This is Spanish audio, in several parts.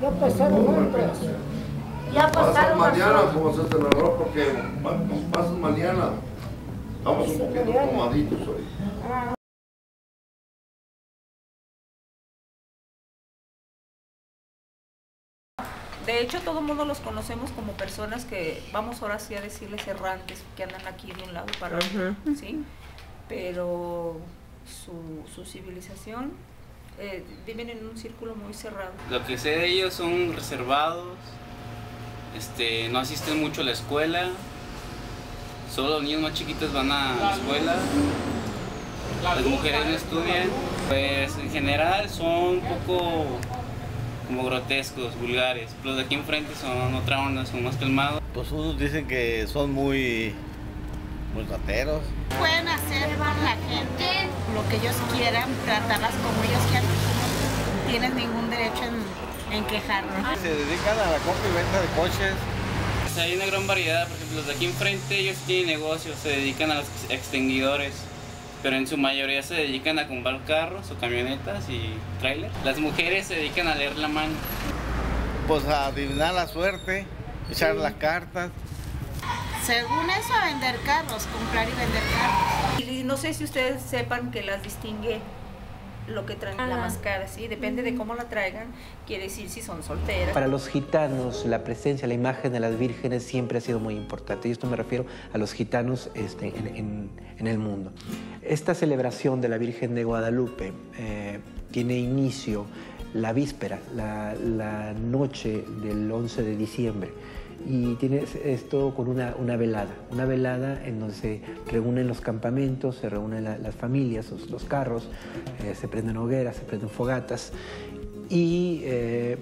Ya pasaron otras. Ya pasaron mañana, como se hace el arroz, porque pa- pasas mañana. Estamos un poquito tomaditos hoy. De hecho, todo el mundo los conocemos como personas que, vamos ahora sí a decirles errantes, que andan aquí de un lado para otro, ¿sí? Pero su, su civilización, eh, viven en un círculo muy cerrado. Lo que sé de ellos son reservados, este, no asisten mucho a la escuela, solo los niños más chiquitos van a la escuela, las mujeres no estudian, pues en general son un poco como grotescos, vulgares, los de aquí enfrente son otra onda, son más calmados. Pues unos dicen que son muy, muy rateros. Pueden hacer la que ellos quieran, tratarlas como ellos quieran. No tienes ningún derecho en, en quejarnos. Se dedican a la compra y venta de coches. Hay una gran variedad, por ejemplo, los de aquí enfrente ellos tienen negocios, se dedican a los extinguidores, pero en su mayoría se dedican a comprar carros o camionetas y trailers. Las mujeres se dedican a leer la mano. Pues a adivinar la suerte, echar las cartas. Según eso, a vender carros, comprar y vender carros. Y no sé si ustedes sepan que las distingue lo que traen la máscara, ¿sí? Depende de cómo la traigan, quiere decir si son solteras. Para los gitanos, la presencia, la imagen de las vírgenes siempre ha sido muy importante. Y esto me refiero a los gitanos este, en, en- en el mundo. Esta celebración de la Virgen de Guadalupe eh, tiene inicio la víspera, la, la noche del 11 de diciembre. Y tiene esto con una, una velada, una velada en donde se reúnen los campamentos, se reúnen la- las familias, los, carros, eh, se prenden hogueras, se prenden fogatas y eh,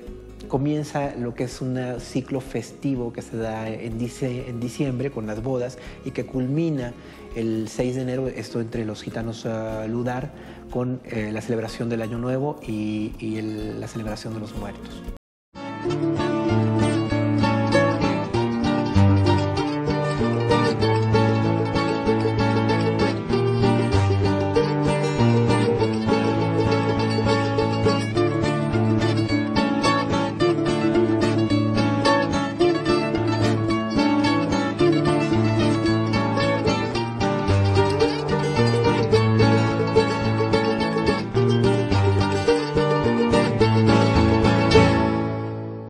comienza lo que es un ciclo festivo que se da en, dice- diciembre con las bodas y que culmina el 6 de enero, esto entre los gitanos ah, Ludar, con eh, la celebración del Año Nuevo y, y la celebración de los muertos.